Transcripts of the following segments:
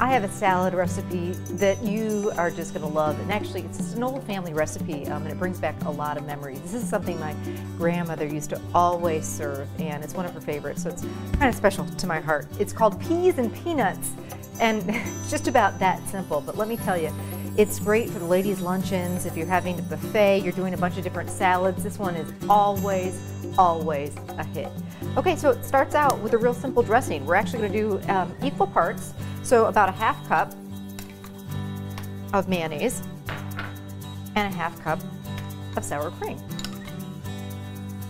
I have a salad recipe that you are just going to love. And actually, it's an old family recipe um, and it brings back a lot of memories. This is something my grandmother used to always serve, and it's one of her favorites, so it's kind of special to my heart. It's called peas and peanuts, and it's just about that simple. But let me tell you, it's great for the ladies' luncheons. If you're having a buffet, you're doing a bunch of different salads, this one is always, always a hit. Okay, so it starts out with a real simple dressing. We're actually going to do um, equal parts so about a half cup of mayonnaise and a half cup of sour cream.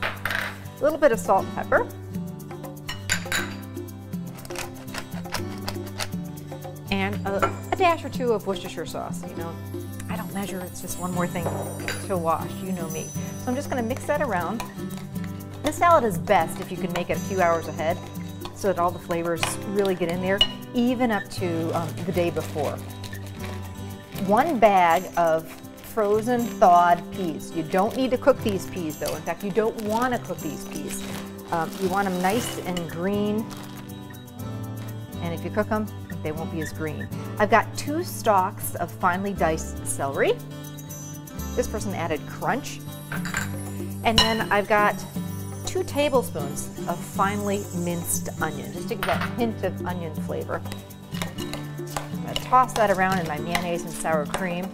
A little bit of salt and pepper. And a dash or two of Worcestershire sauce. You know, I don't measure, it's just one more thing to wash, you know me. So I'm just gonna mix that around. This salad is best if you can make it a few hours ahead so that all the flavors really get in there, even up to um, the day before. One bag of frozen thawed peas. You don't need to cook these peas though. In fact, you don't want to cook these peas. Um, you want them nice and green. And if you cook them, they won't be as green. I've got two stalks of finely diced celery. This person added crunch. And then I've got two tablespoons of finely minced onion, just to give that hint of onion flavor. I'm to toss that around in my mayonnaise and sour cream.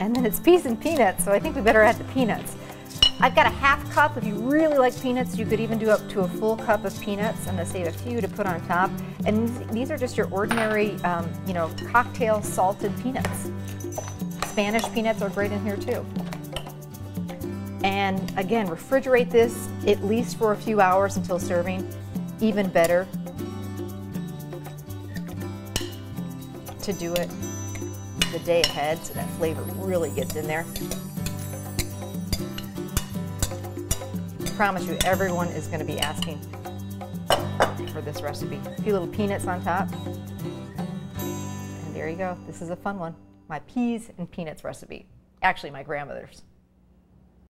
And then it's peas and peanuts, so I think we better add the peanuts. I've got a half cup. If you really like peanuts, you could even do up to a full cup of peanuts. I'm to save a few to put on top. And these are just your ordinary, um, you know, cocktail salted peanuts. Spanish peanuts are great in here too. And again, refrigerate this at least for a few hours until serving. Even better to do it the day ahead so that flavor really gets in there. Promise you everyone is going to be asking for this recipe. A few little peanuts on top. And there you go. This is a fun one. My peas and peanuts recipe. Actually, my grandmother's.